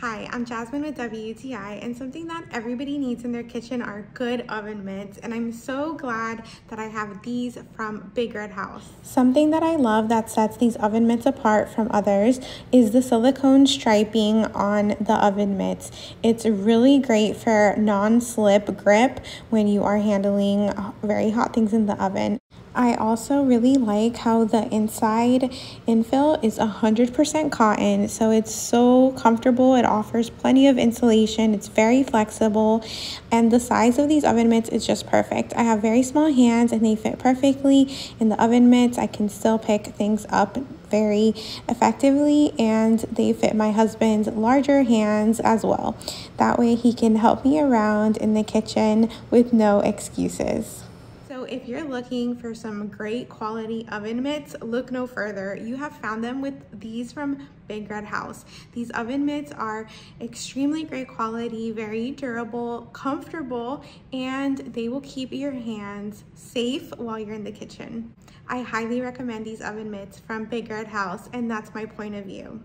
Hi, I'm Jasmine with WTI and something that everybody needs in their kitchen are good oven mitts and I'm so glad that I have these from Big Red House. Something that I love that sets these oven mitts apart from others is the silicone striping on the oven mitts. It's really great for non-slip grip when you are handling very hot things in the oven. I also really like how the inside infill is 100% cotton, so it's so comfortable. It offers plenty of insulation. It's very flexible, and the size of these oven mitts is just perfect. I have very small hands and they fit perfectly in the oven mitts. I can still pick things up very effectively and they fit my husband's larger hands as well. That way he can help me around in the kitchen with no excuses. If you're looking for some great quality oven mitts, look no further. You have found them with these from Big Red House. These oven mitts are extremely great quality, very durable, comfortable, and they will keep your hands safe while you're in the kitchen. I highly recommend these oven mitts from Big Red House, and that's my point of view.